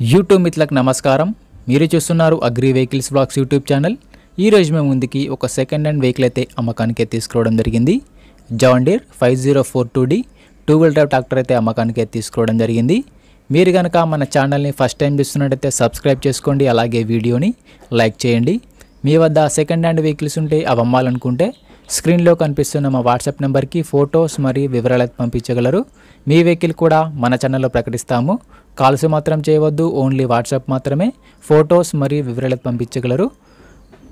YouTube మిత్రులకు నమస్కారం. మీరు చూస్తున్నారు agri vehicles blogs YouTube channel. ఈ రోజు మేము ముందుకి ఒక సెకండ్ హ్యాండ్ వెహికల్ అయితే అమ్మకానికి తీసుకురావడం జరిగింది. John Deere five zero four two D two wheel drive tractor అయితే అమ్మకానికి తీసుకురావడం జరిగింది. మీరు కనుక మన ఛానల్ని ఫస్ట్ టైం చూస్తున్నట్టయితే సబ్స్క్రైబ్ చేసుకోండి. అలాగే వీడియోని లైక్ చేయండి. మీ వద్ద సెకండ్ హ్యాండ్ వెహికల్స్ ఉంటే అవి అమ్మాలనుకుంటే స్క్రీన్లో కనిపిస్తున్న మా వాట్సాప్ నెంబర్కి ఫొటోస్ మరియు వివరాలు పంపించగలరు. మీ వెహికల్ కూడా మన ఛానల్లో ప్రకటిస్తాము. కాల్స్ మాత్రం చేయవద్దు ఓన్లీ వాట్సాప్ మాత్రమే. ఫొటోస్ మరియు వివరాలు పంపించగలరు.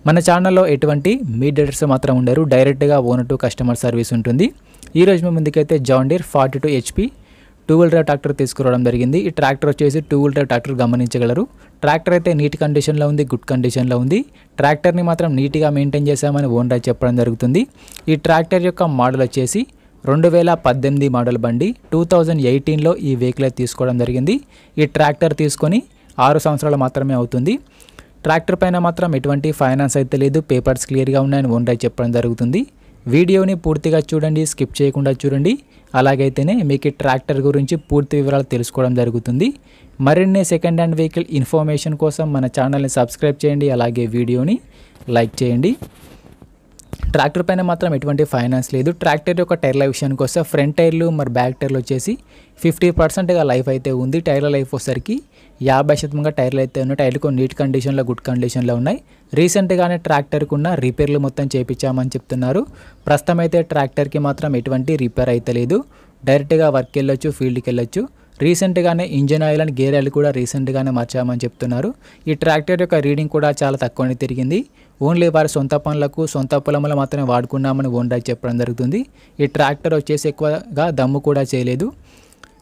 మన ఛానల్లో ఎటువంటి మీడియేటర్స్ మాత్రం ఉండరు. డైరెక్ట్గా ఓనర్ టు కస్టమర్ సర్వీస్ ఉంటుంది. ఈ రోజు ముందుకైతే John Deere forty two HP. Two wheel drive tractor తీసుకురావడం జరిగింది. ఈ ట్రాక్టర్ వచ్చేసి టూ వీల్ డ్రైవ్ ట్రాక్టర్ గమనించగలరు. ట్రాక్టర్ అయితే నీట్ కండిషన్లో ఉంది గుడ్ కండిషన్లో ఉంది. ట్రాక్టర్ని మాత్రం నీట్గా మెయింటైన్ చేశామని ఓనర్ చెప్పడం జరుగుతుంది. ఈ ట్రాక్టర్ యొక్క మోడల్ వచ్చేసి రెండు వేల పద్దెనిమిది మోడల్ బండి టూ థౌజండ్ ఎయిటీన్లో ఈ వెహికల్ అయితే తీసుకోవడం జరిగింది. ఈ ట్రాక్టర్ తీసుకొని ఆరు సంవత్సరాలు మాత్రమే అవుతుంది. ట్రాక్టర్ పైన మాత్రం ఎటువంటి ఫైనాన్స్ అయితే లేదు. పేపర్స్ క్లియర్గా ఉన్నాయని ఓనర్ చెప్పడం జరుగుతుంది. వీడియోని పూర్తిగా చూడండి స్కిప్ చేయకుండా చూడండి. అలాగైతేనే మీకు ట్రాక్టర్ గురించి పూర్తి వివరాలు తెలుసుకోవడం జరుగుతుంది. మరిన్ని సెకండ్ హ్యాండ్ వెహికల్ ఇన్ఫర్మేషన్ కోసం మన ఛానల్ని సబ్స్క్రైబ్ చేయండి అలాగే వీడియోని లైక్ చేయండి. ట్రాక్టర్ పైన మాత్రం ఎటువంటి ఫైనాన్స్ లేదు. ట్రాక్టర్ యొక్క టైర్ల విషయానికి వస్తే ఫ్రంట్ టైర్లు మరి బ్యాక్ టైర్లు వచ్చేసి ఫిఫ్టీ పర్సెంట్గా లైఫ్ అయితే ఉంది. టైర్ల లైఫ్ వచ్చేసరికి యాభై శాతంగా టైర్లు అయితే ఉన్నాయి. టైర్లు కొన్ని నీట్ కండిషన్లో గుడ్ కండిషన్లో ఉన్నాయి. రీసెంట్గానే ట్రాక్టర్కి ఉన్న రిపేర్లు మొత్తం చేపించామని చెప్తున్నారు. ప్రస్తుతం అయితే ట్రాక్టర్కి మాత్రం ఎటువంటి రిపేర్ అయితే లేదు. డైరెక్ట్గా వర్క్ వెళ్ళొచ్చు ఫీల్డ్కి వెళ్ళొచ్చు. రీసెంట్గానే engine oil and gear oil కూడా రీసెంట్గానే మార్చామని చెప్తున్నారు. ఈ ట్రాక్టర్ యొక్క రీడింగ్ కూడా చాలా తక్కువనే తిరిగింది. ఓన్లీ వారి సొంత పనులకు సొంత పొలంలో మాత్రమే వాడుకున్నామని ఓనర్ చెప్పడం జరుగుతుంది. ఈ ట్రాక్టర్ వచ్చేసి ఎక్కువగా దమ్ము కూడా చేయలేదు.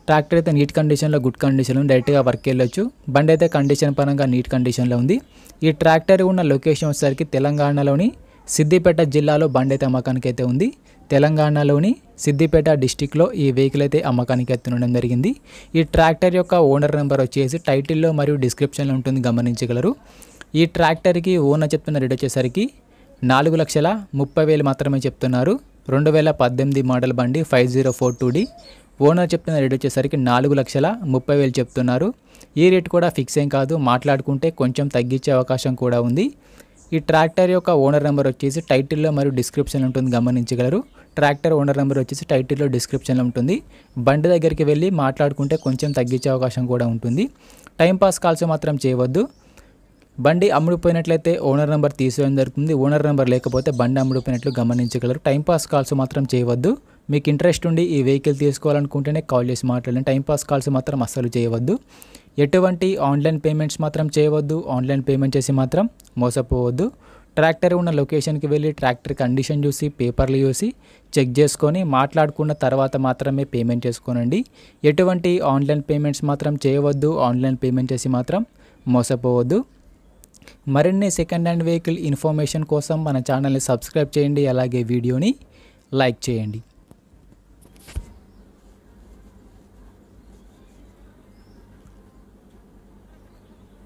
ట్రాక్టర్ అయితే నీట్ కండిషన్లో గుడ్ కండిషన్లో డైరెక్ట్గా వర్క్ వెళ్ళొచ్చు. బండి అయితే కండిషన్ పరంగా నీట్ కండిషన్లో ఉంది. ఈ ట్రాక్టర్ ఉన్న లొకేషన్ వచ్చేసరికి తెలంగాణలోని సిద్దిపేట జిల్లాలో బండి అయితే అమ్మకానికి అయితే ఉంది. తెలంగాణలోని సిద్దిపేట డిస్టిక్లో ఈ వెహికల్ అయితే అమ్మకానికి అయితే జరిగింది. ఈ ట్రాక్టర్ యొక్క ఓనర్ నెంబర్ వచ్చేసి టైటిల్లో మరియు డిస్క్రిప్షన్లో ఉంటుంది గమనించగలరు. ఈ ట్రాక్టర్కి ఓనర్ చెప్తున్న రేట్ వచ్చేసరికి నాలుగు లక్షల ముప్పై వేలు మాత్రమే చెప్తున్నారు. రెండు వేల పద్దెనిమిది మోడల్ బండి five zero four two D. Owner చెప్తున్న రేట్ వచ్చేసరికి నాలుగు లక్షల ముప్పై వేలు చెప్తున్నారు. ఈ రేట్ కూడా ఫిక్స్ ఏం కాదు మాట్లాడుకుంటే కొంచెం తగ్గించే అవకాశం కూడా ఉంది. ఈ ట్రాక్టర్ యొక్క ఓనర్ నెంబర్ వచ్చేసి టైటిల్లో మరియు డిస్క్రిప్షన్లో ఉంటుంది గమనించగలరు. ట్రాక్టర్ ఓనర్ నెంబర్ వచ్చేసి టైటిల్లో డిస్క్రిప్షన్లో ఉంటుంది. బండి దగ్గరికి వెళ్ళి మాట్లాడుకుంటే కొంచెం తగ్గించే అవకాశం కూడా ఉంటుంది. టైంపాస్ కాల్స్ మాత్రం చేయవద్దు. బండి అమ్ముడుపోయినట్లయితే ఓనర్ నెంబర్ తీసేయడం జరుగుతుంది. ఓనర్ నెంబర్ లేకపోతే బండి అమ్ముడుపోయినట్లు గమనించగలరు. టైంపాస్ కాల్స్ మాత్రం చేయవద్దు. మీకు ఇంట్రెస్ట్ ఉండి ఈ వెహికల్ తీసుకోవాలనుకుంటేనే కాల్ చేసి మాట్లాడండి. టైంపాస్ కాల్స్ మాత్రం అస్సలు చేయవద్దు. ఎటువంటి ఆన్లైన్ పేమెంట్స్ మాత్రం చేయవద్దు. ఆన్లైన్ పేమెంట్ చేసి మాత్రం మోసపోవద్దు. ట్రాక్టర్ ఉన్న లొకేషన్కి వెళ్ళి ట్రాక్టర్ కండిషన్ చూసి పేపర్లు చూసి చెక్ చేసుకొని మాట్లాడుకున్న తర్వాత మాత్రమే పేమెంట్ చేసుకోనండి. ఎటువంటి ఆన్లైన్ పేమెంట్స్ మాత్రం చేయవద్దు. ఆన్లైన్ పేమెంట్ చేసి మాత్రం మోసపోవద్దు. మరిన్ని సెకండ్ హ్యాండ్ వెహికల్ ఇన్ఫర్మేషన్ కోసం మన ఛానల్ని సబ్స్క్రైబ్ చేయండి. అలాగే వీడియోని లైక్ చేయండి.